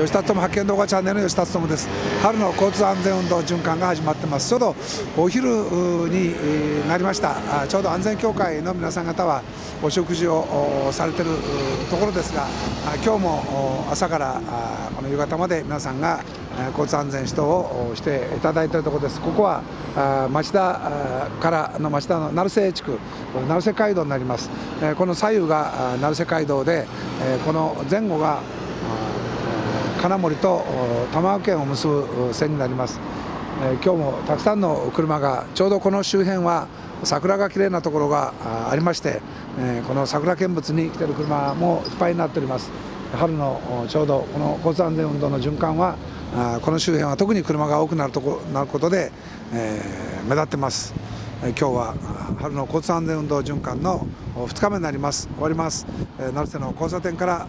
吉田友発見動画チャンネルの吉田友です。春の交通安全運動循環が始まってます。ちょうどお昼になりました。ちょうど安全協会の皆さん方はお食事をされてるところですが今日も朝からこの夕方まで皆さんが交通安全指導をしていただいているところです。ここは町田からの町田の成瀬地区成瀬街道になります。この左右が成瀬街道でこの前後が金森と玉川県を結ぶ線になります、えー、今日もたくさんの車がちょうどこの周辺は桜が綺麗なところがありまして、えー、この桜見物に来てる車もいっぱいになっております。春のちょうどこの交通安全運動の循環はこの周辺は特に車が多くなるとこなることで、えー、目立ってます。今日は春の交通安全運動循環の2日目になります。終わります。成瀬の交差点から